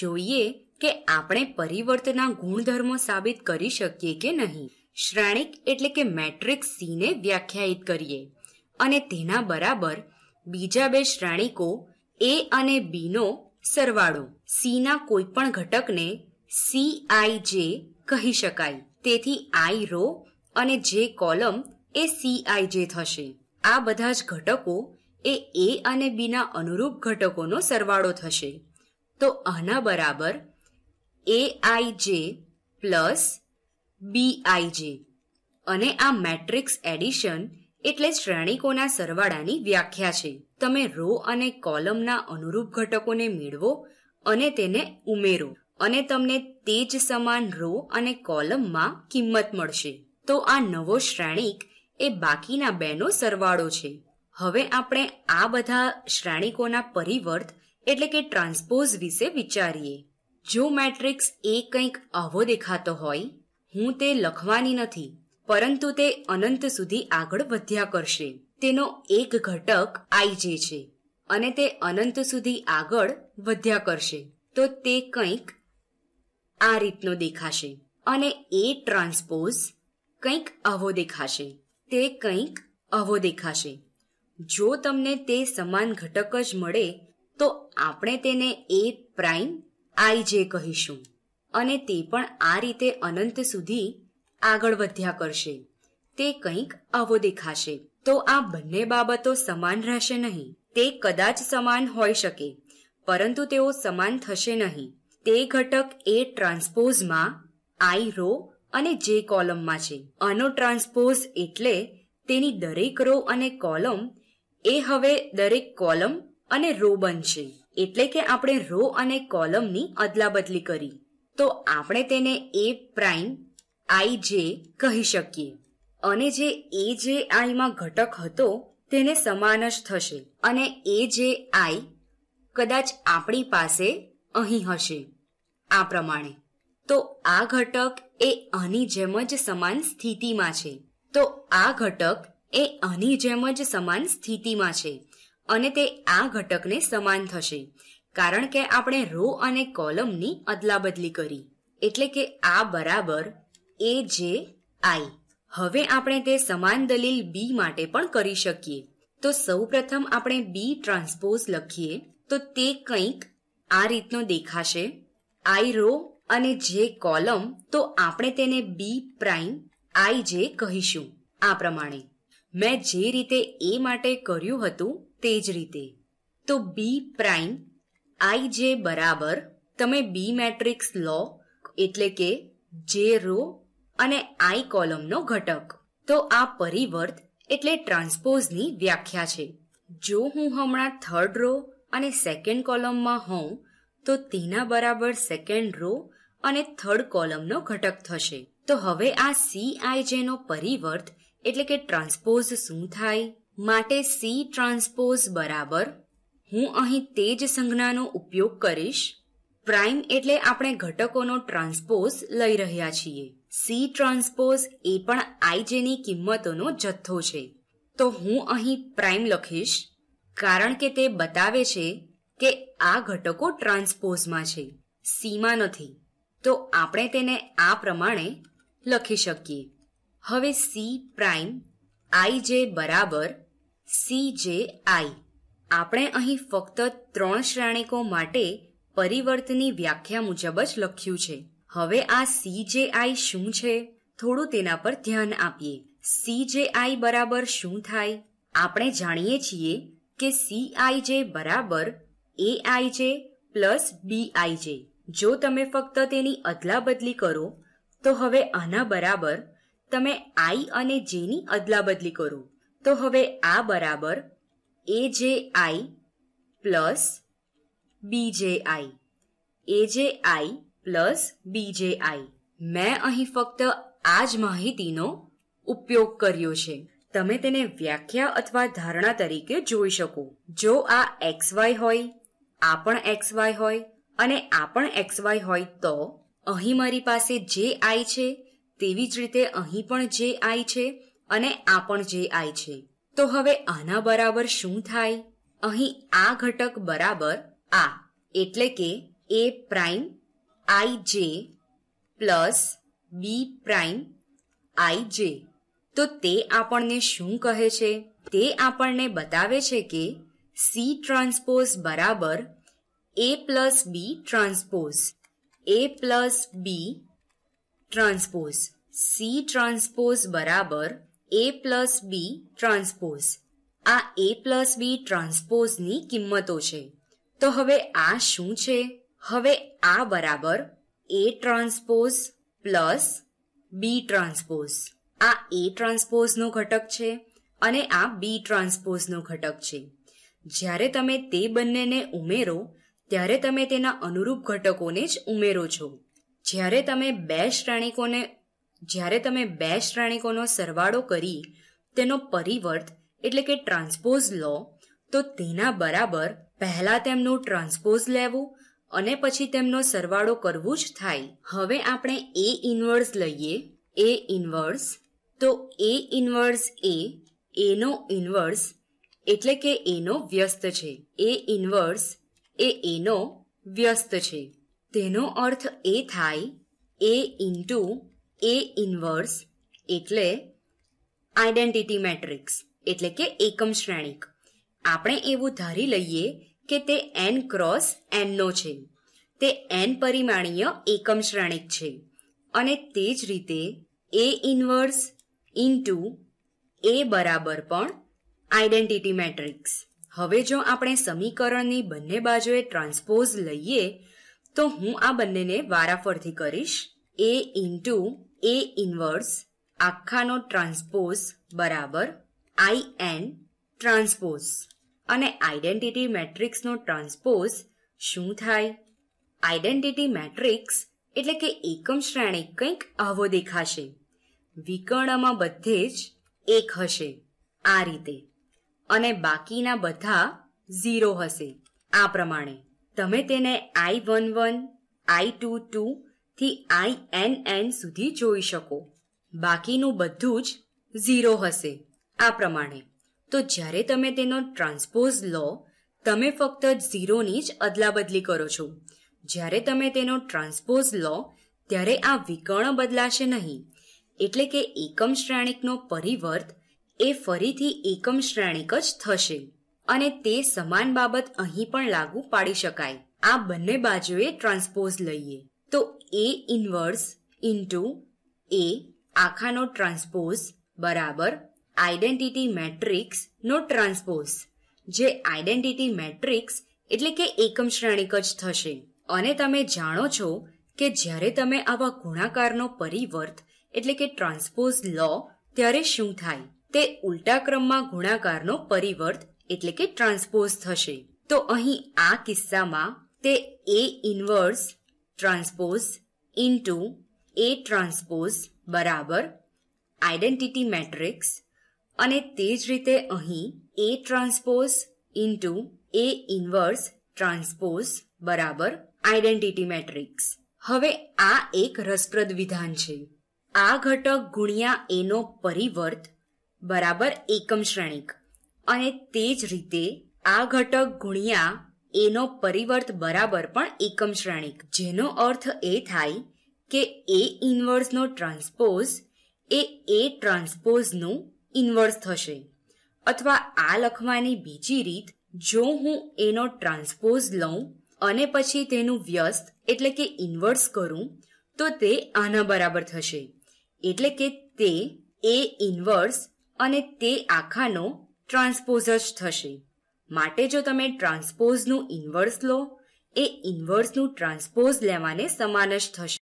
જોઈએ કે આપણે પરિવર્તના ગુણધર્મો સાબિત કરી શકીએ કે નહીં. શ્રેણિક એટલે કે મેટ્રિક્સ સી ને વ્યાખ્યાયિત કરીએ. અને તેના બરાબર બીજા બે શ્રેણિકો એ અને બી નો સરવાળો. સી ના કોઈ પણ ઘટકને સી આઈ જે કહી શકાય. તેથી આઈ રો અને જે કોલમ એ સી આઈ જે થશે. આ બધા જ ઘટકો એ એ અને બી ના અનુરૂપ ઘટકોનો સરવાળો થશે. તો આના બરાબર એ આઈ જે પ્લસ બી આઈ જે અને આ મેટ્રિક્સ એડિશન એટલે શ્રેણિકોના સરવાળાની વ્યાખ્યા છે. તમે રો અને કોલમના અનુરૂપ ઘટકોને મેળવો અને તેને ઉમેરો અને તમને તે જ સમાન રો અને કોલમમાં કિંમત મળશે. તો આ નવો શ્રેણિક એ બાકીના બેનો સરવાળો છે. હવે આપણે આ બધા શ્રેણિકોના પરિવર્ત એટલે કે ટ્રાન્સપોઝ વિશે વિચારીએ. જો મેટ્રિક્સ એ કંઈક આવો દેખાતો હોય, હું તે લખવાની નથી, પરંતુ તે અનંત સુધી આગળ વધ્યા કરશે. તેનો એક ઘટક આઈ જે છે અને તે અનંત સુધી આગળ વધ્યા કરશે. તો તે કંઈક આ રીતનો દેખાશે અને એ ટ્રાન્સપોઝ કંઈક આવો દેખાશે. તે કંઈક આવો દેખાશે. જો તમને તે સમાન ઘટક જ મળે તો આપણે તેને એ પ્રાઇમ આઈ જે કહીશું. અને તે પણ આ રીતે અનંત સુધી આગળ વધ્યા કરશે. તે કંઈક આવો દેખાશે. તો આ બંને બાબતો સમાન રહેશે નહીં. તે કદાચ સમાન હોઈ શકે, પરંતુ તેઓ સમાન થશે નહીં. તે ઘટક એ ટ્રાન્સપોઝમાં આઈ રો અને જે કોલમમાં છે. આનો ટ્રાન્સપોઝ એટલે તેની દરેક રો અને કોલમ એ હવે દરેક કોલમ અને રો બનશે. એટલે કે આપણે રો અને કોલમની અદલાબદલી કરી. તો આપણે તેને એ પ્રાઇમ આઈ જે કહી શકીએ. અને જે એ જે આઈમાં ઘટક હતો, તેને સમાન જ થશે. અને એ જે આઈ કદાચ આપણી પાસે અહીં હશે. આ પ્રમાણે. તો આ ઘટક એ આની જેમ જ સમાન સ્થિતિમાં છે. તો આ ઘટક એ આની જેમ જ સમાન સ્થિતિમાં છે. અને તે આ ઘટકને સમાન થશે. કારણ કે આપણે રો અને કોલમની અદલાબદલી કરી. એટલે કે આ બરાબર એ જે આઈ. હવે આપણે તે સમાન દલીલ બી માટે પણ કરી શકીએ. તો સૌપ્રથમ આપણે બી ટ્રાન્સપોઝ લખીએ. તો તે કંઈક આ રીતનો દેખાશે. આઈ રો અને જે કોલમ, તો આપણે તેને બી પ્રાઇમ આઈ જે કહીશું. આ પ્રમાણે. મેં જે રીતે એ માટે કર્યું હતું તે જ રીતે. તો બી પ્રાઇમ આઈ જે બરાબર, તમે બી મેટ્રિક્સ લો, એટલે કે જે રો અને આઈ કોલમનો ઘટક. તો આ પરિવર્ત એટલે ટ્રાન્સપોઝની વ્યાખ્યા છે. જો હું હમણાં થર્ડ રો અને સેકન્ડ કોલમમાં હોઉં, તો તેના બરાબર સેકન્ડ રો અને થર્ડ કોલમનો ઘટક થશે. તો હવે આ સી જેનો પરિવર્ત એટલે કે ટ્રાન્સપોઝ શું થાય? માટે સી ટ્રાન્સપોઝ બરાબર. હું અહીં તે જ સંજ્ઞાનો ઉપયોગ કરીશ. પ્રાઇમ એટલે આપણે ઘટકોનો ટ્રાન્સપોઝ લઈ રહ્યા છીએ. સી ટ્રાન્સપોઝ એ પણ આઈજેની કિંમતોનો જથ્થો છે. તો હું અહીં પ્રાઇમ લખીશ, કારણ કે તે બતાવે છે કે આ ઘટકો ટ્રાન્સપોઝમાં છે. સીમાં નથી. તો આપણે તેને આ પ્રમાણે લખી શકીએ. હવે સી પ્રાઇમ આઈ જે બરાબર સી જે આઈ આપણે અહીં ફક્ત ત્રણ શ્રેણિકો માટે પરિવર્તની વ્યાખ્યા મુજબ જ લખ્યું છે. હવે આ સી જે આઈ શું છે? થોડું તેના પર ધ્યાન આપીએ. સી જે આઈ બરાબર શું થાય? આપણે જાણીએ છીએ કે સી આઈ જે બરાબર એ આઈ જે પ્લસ બી આઈ જે જો તમે ફક્ત તેની અદલા બદલી કરો, તો હવે આના બરાબર તમે આઈ અને જેની અદલાબદલી કરો. તો હવે આ બરાબર એ જે આઈ પ્લસ બી જે આઈ. એ જે આઈ પ્લસ બી જે આઈ. મેં અહીં ફક્ત આ જ માહિતીનો ઉપયોગ કર્યો છે. તમે તેને વ્યાખ્યા અથવા ધારણા તરીકે જોઈ શકો. જો આ એક્સ વાય હોય, આ પણ એક્સ વાય હોય અને આ પણ એક્સ વાય હોય, તો અહીં મારી પાસે જે આઈ છે તેવી જ રીતે અહીં પણ જે આઈ છે અને આ પણ જે આઈ છે. તો હવે આના બરાબર શું થાય? અહીં આ ઘટક બરાબર આ, એટલે કે એ પ્રાઇમ આઈ જે પ્લસ બી પ્રાઇમ આઈ જે. તો તે આપણને શું કહે છે? તે આપણને બતાવે છે કે સી ટ્રાન્સપોઝ બરાબર A plus B transpose, A plus B transpose C transpose બરાબર એ પ્લસ બી ટ્રાન્સપોઝ આ એ પ્લસ બી ટ્રાન્સપોઝની કિંમતો છે. તો હવે આ શું છે? હવે આ બરાબર A transpose plus B transpose આ એ ટ્રાન્સપોઝનો ઘટક છે અને આ બી ટ્રાન્સપોઝનો ઘટક છે. જ્યારે તમે તે બંનેને ઉમેરો, ત્યારે તમે તેના અનુરૂપ ઘટકોને જ ઉમેરો છો. જ્યારે તમે બે શ્રેણિકોને જ્યારે તમે બે શ્રેણિકોનો સરવાળો કરી તેનો પરિવર્ત એટલે કે ટ્રાન્સપોઝ લો, તો તેના બરાબર પહેલા તેમનું ટ્રાન્સપોઝ લેવું અને પછી તેમનો સરવાળો કરવું જ થાય. હવે આપણે એ ઇન્વર્સ લઈએ. એ ઇન્વર્સ તો એ ઇન્વર્સ એ એનો ઇન્વર્સ એટલે કે એનો વ્યસ્ત છે. એ ઇન્વર્સ એ એનો વ્યસ્ત છે. તેનો અર્થ એ થાય એ ઇન્ટુ એ ઇન્વર્સ એટલે આઈડેન્ટિટી મેટ્રિક્સ એટલે કે એકમ શ્રેણિક. આપણે એવું ધારી લઈએ કે તે એન ક્રોસ એનનો છે. તે એન પરિમાણીય એકમ શ્રેણિક છે. અને તે જ રીતે એ ઇન્વર્સ ઇન્ટુ એ બરાબર પણ આઈડેન્ટિટી મેટ્રિક્સ હવે જો આપણે સમીકરણની બંને બાજુએ ટ્રાન્સપોઝ લઈએ તો હું આ બંનેને વારાફરથી કરીશ. એ ઇન્ટુ એ ઇન્વર્સ આખાનો ટ્રાન્સપોઝ બરાબર આઈ એન ટ્રાન્સપોઝ અને આઈડેન્ટિટી મેટ્રિક્સનો ટ્રાન્સપોઝ શું થાય? આઈડેન્ટિટી મેટ્રિક્સ એટલે કે એકમ શ્રેણી કંઈક આવો દેખાશે. વિકર્ણમાં બધે જ એક હશે આ રીતે. અને બાકીના બધા ઝીરો હશે. આ પ્રમાણે. તમે તેને I one one, I two two થી આઈ એન એન સુધી જોઈ શકો. બાકીનું બધું જ ઝીરો હશે આ પ્રમાણે. તો જ્યારે તમે તેનો ટ્રાન્સપોઝ લો, તમે ફક્ત ઝીરોની જ અદલાબદલી કરો છો. જ્યારે તમે તેનો ટ્રાન્સપોઝ લો, ત્યારે આ વિકર્ણ બદલાશે નહીં. એટલે કે એકમ શ્રેણિકનો પરિવર્ત એ ફરીથી એકમ શ્રેણિક જ થશે. અને તે સમાન બાબત અહીં પણ લાગુ પાડી શકાય. આ બંને બાજુએ ટ્રાન્સપોઝ લઈએ. તો એ ઇન્વર્સ ઇન્ટુ એ આખાનો ટ્રાન્સપોઝ બરાબર આઈડેન્ટિટી મેટ્રિક્સ નો ટ્રાન્સપોઝ જે આઈડેન્ટિટી મેટ્રિક્સ એટલે કે એકમ શ્રેણીક જ થશે. અને તમે જાણો છો કે જ્યારે તમે આવા ગુણાકારનો પરિવર્ત એટલે કે ટ્રાન્સપોઝ લો, ત્યારે શું થાય? તે ઉલટા ક્રમમાં ગુણાકારનો પરિવર્ત એટલે કે ટ્રાન્સપોઝ થશે. તો અહીં આ કિસ્સામાં તે A inverse transpose into A transpose બરાબર આઈડેન્ટિટી મેટ્રિક્સ અને તે જ રીતે અહીં A transpose into A inverse transpose બરાબર આઈડેન્ટિટી મેટ્રિક્સ હવે આ એક રસપ્રદ વિધાન છે. આ ઘટક ગુણ્યા એનો પરિવર્ત બરાબર એકમ શ્રેણિક. અને તે જ રીતે આ ઘટક ગુણ્યા એનો પરિવર્ત બરાબર પણ એકમ શ્રેણિક, જેનો અર્થ એ થાય કે એ ઇન્વર્સનો ટ્રાન્સપોઝ એ એ ટ્રાન્સપોઝનું ઇન્વર્સ થશે. અથવા આ લખવાની બીજી રીત, જો હું એનો ટ્રાન્સપોઝ લઉં અને પછી તેનું વ્યસ્ત એટલે કે ઇન્વર્સ કરું, તો તે આના બરાબર થશે. એટલે કે તે એ ઇન્વર્સ અને તે આખાનો ટ્રાન્સપોઝ જ થશે. માટે જો તમે ટ્રાન્સપોઝનું ઇન્વર્સ લો, એ ઇન્વર્સનું ટ્રાન્સપોઝ લેવાને સમાન જ થશે.